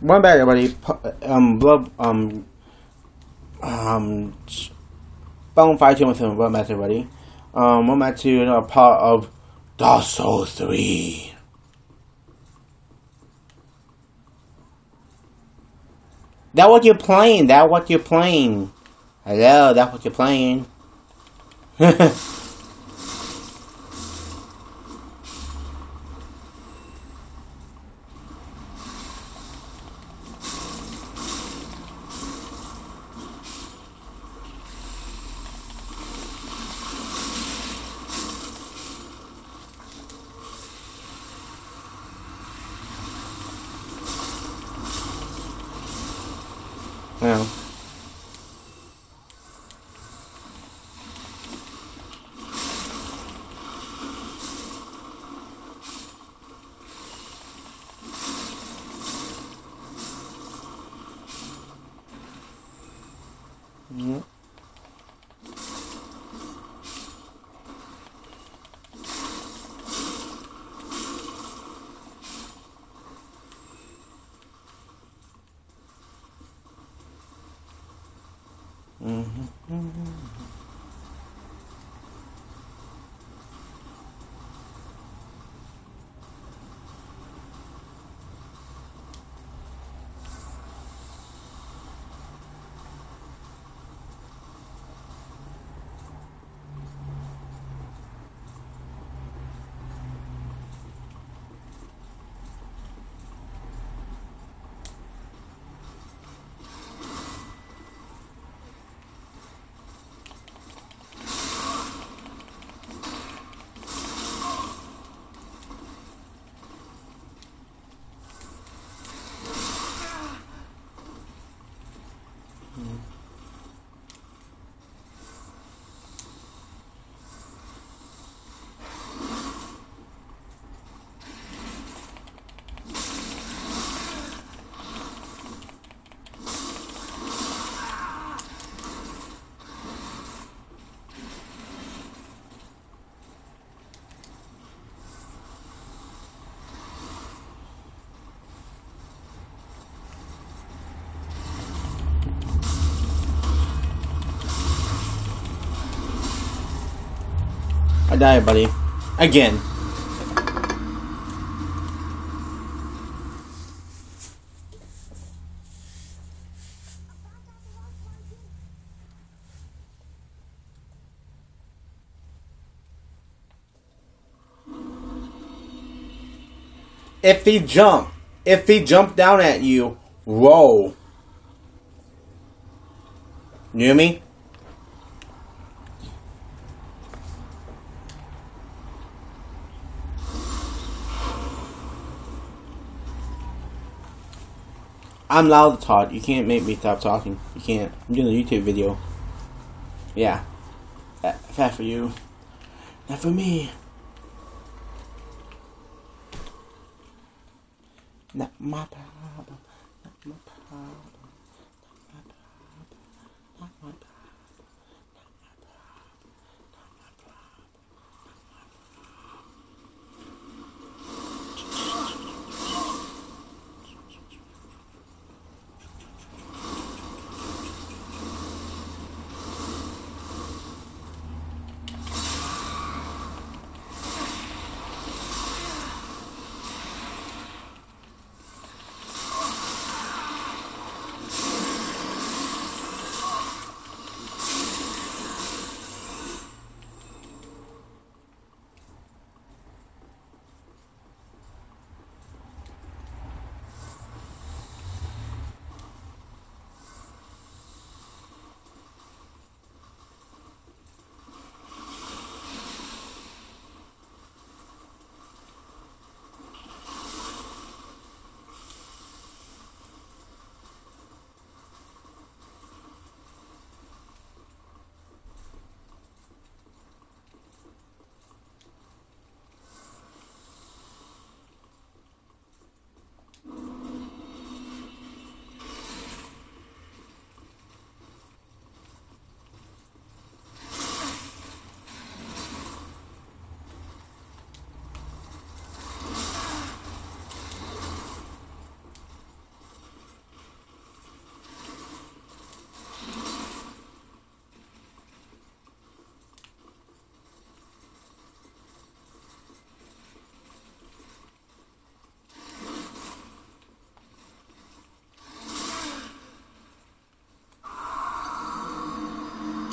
One back, everybody. Um, blood. Um, um, bone five two one seven. One back, everybody. Um, one back to another part of Dark three. That what you're playing. That what you're playing. Hello, that's what you're playing. Yeah. Yeah. I died, buddy. Again. If he jump, if he jump down at you, roll. You hear me? I'm loud to talk. You can't make me stop talking. You can't. I'm doing a YouTube video. Yeah. That, for you. Not for me. Not my problem. Not my problem.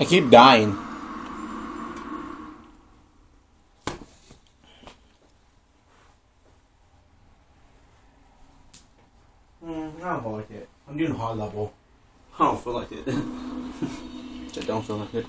I keep dying. Mm, I don't feel like it. I'm doing hard level. I don't feel like it. I don't feel like it.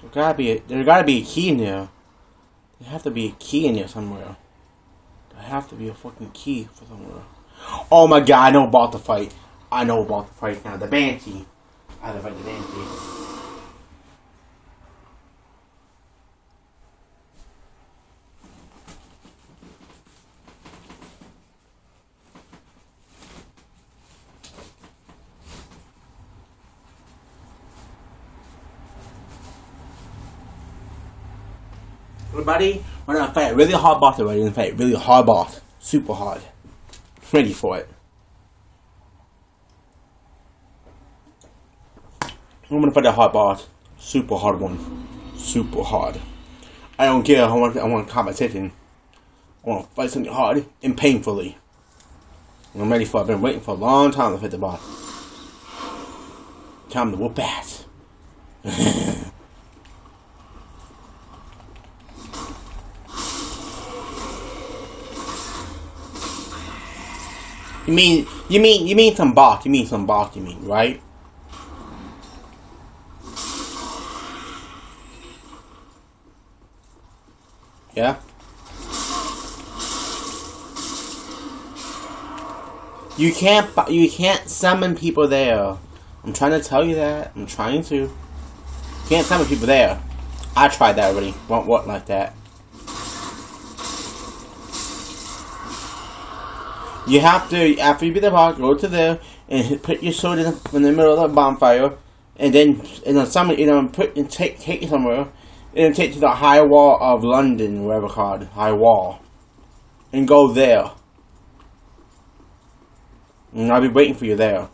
There gotta be a, there gotta be a key in there. There have to be a key in there somewhere. There have to be a fucking key for somewhere. Oh my god, I know about the fight. I know about the fight now. The Banshee. I to fight the Banshee. Everybody, we're gonna fight really hard boss already. We're gonna fight really hard boss. Super hard. Ready for it. I'm gonna fight a hard boss. Super hard one. Super hard. I don't care how much I want competition. I wanna fight something hard and painfully. I'm ready for it. I've been waiting for a long time to fight the boss. Time to whoop ass. You mean you mean you mean some boss? You mean some boss? You mean right? Yeah. You can't you can't summon people there. I'm trying to tell you that. I'm trying to. Can't summon people there. I tried that already. Won't work like that. You have to, after you beat the boss, go to there and put your sword in, in the middle of the bonfire, and then and then summon, you know, put and take take it somewhere, and then take to the high wall of London, whatever called high wall, and go there. And I'll be waiting for you there.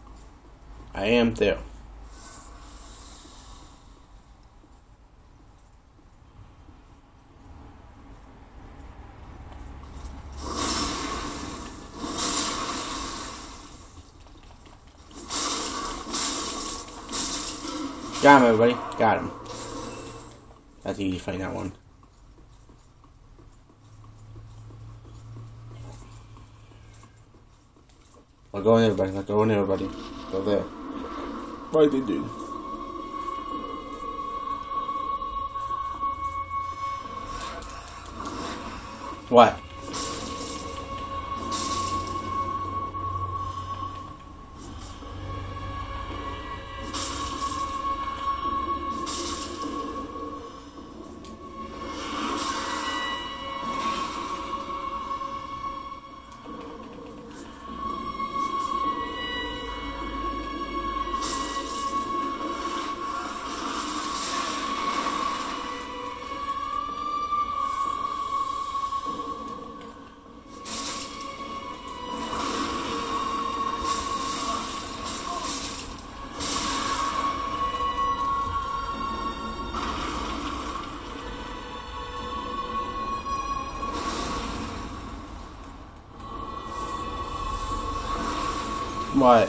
I am there. Got him, everybody. Got him. That's easy to find that one. I'll go in, everybody. Let's go in, everybody. Go there. What did they do? What? What?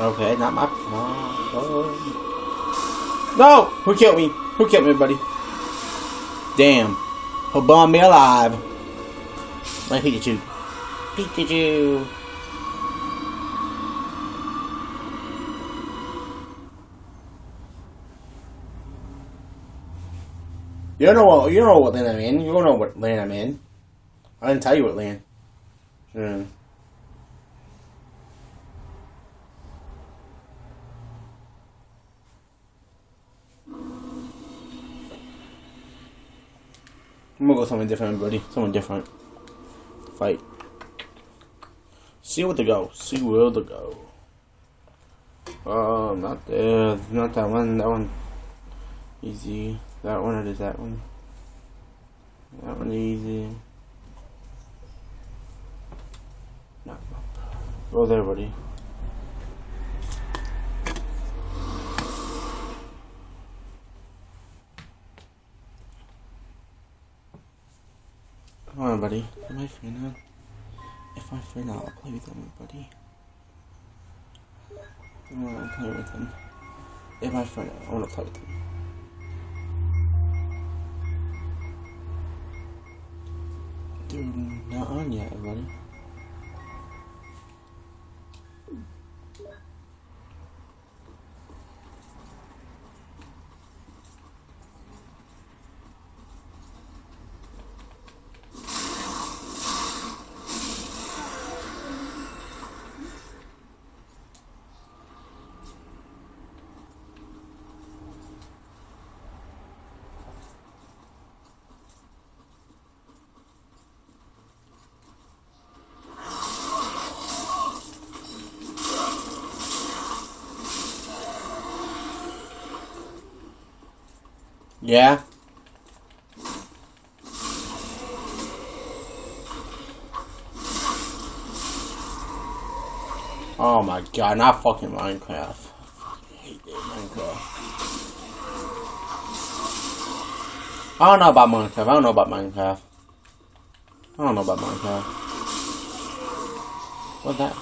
Okay, not my problem. No! Who killed me? Who killed me, buddy? Damn. Who burned me alive? My Pikachu. Pikachu! You don't know what you know what land I'm in. You don't know what land I'm in. I didn't tell you what land. Yeah. I'm gonna go something different, buddy. Someone different. Fight. See where to go. See where to go. Oh, not there. Not that one. That one. Easy. That one or is that one? That one easy. Go there, buddy. Come on, buddy. I free now? If I'm free now, I'll play with him, buddy. Come on, I'll play with him. If I'm free now, I want to play with him. Dude, not on yet, buddy. Yeah? Oh my god, not fucking Minecraft. I don't know about Minecraft. I don't know about Minecraft. I don't know about Minecraft. What's that?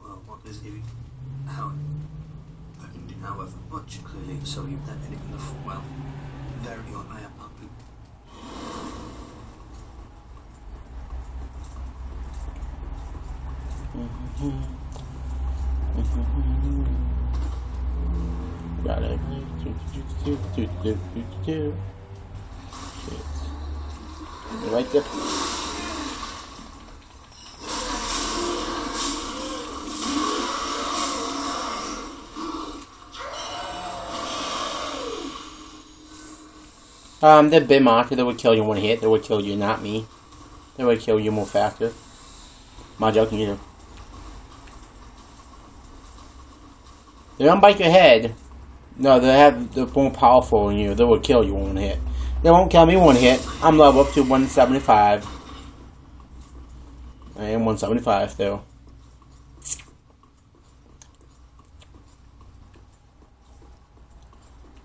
Well, what is it? How? I can do however much, clearly, so you've done anything of, well, very on higher public. Got it. Right there. Um, they're big monster. They would kill you one hit. They would kill you, not me. They would kill you more faster. My joking either. They don't bite your head. No, they have they're more powerful than you. They will kill you one hit. They won't kill me one hit. I'm level up to 175. I am 175 still.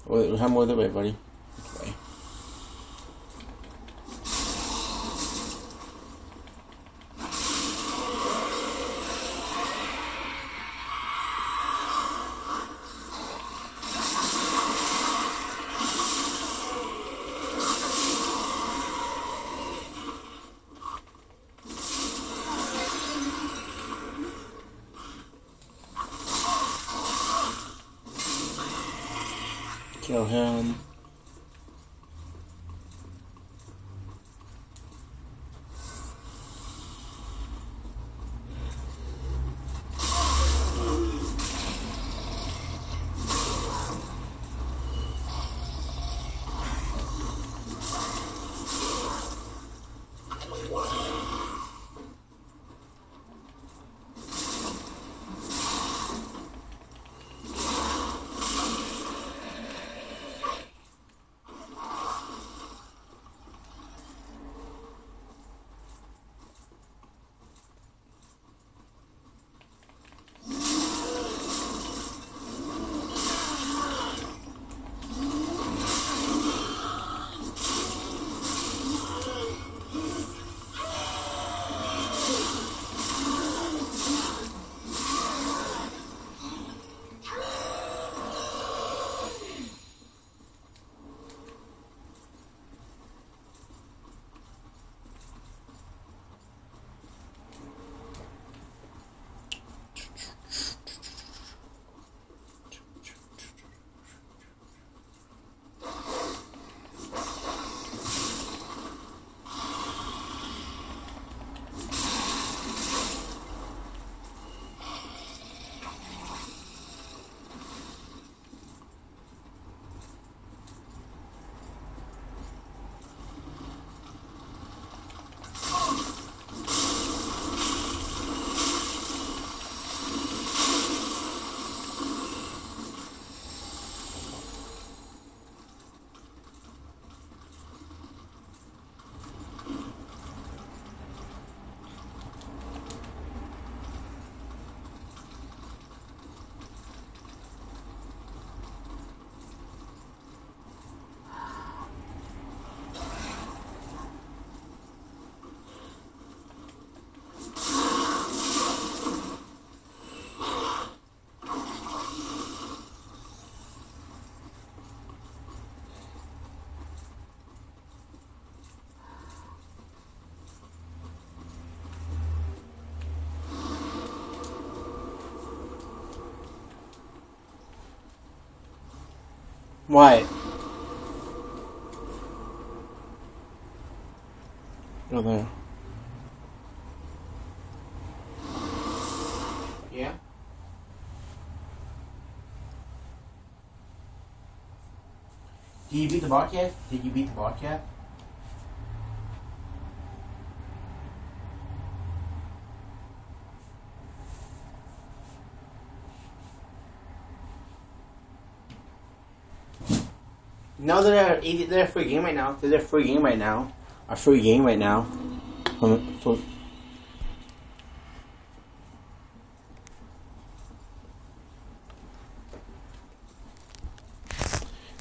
Wait, how more the way, buddy? Okay. Kill him. What? Go there. Yeah? Did you beat the bot yet? Did you beat the bot yet? No, they're they're a free game right now. They're a free game right now. A free game right now. From, from,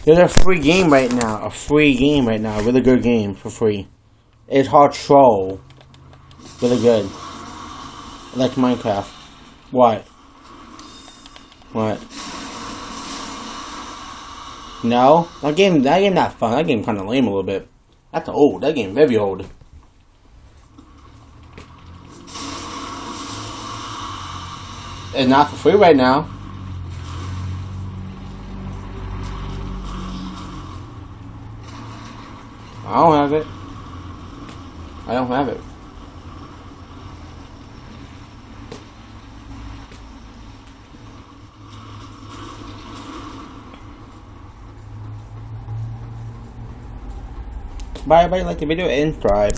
There's a free game right now. A free game right now. Really good game for free. It's called Troll. Really good. I like Minecraft. What? What? No? That game, that game not fun. That game kind of lame a little bit. That's old. That game very old. It's not for free right now. I don't have it. I don't have it. Bye bye, like the video and subscribe.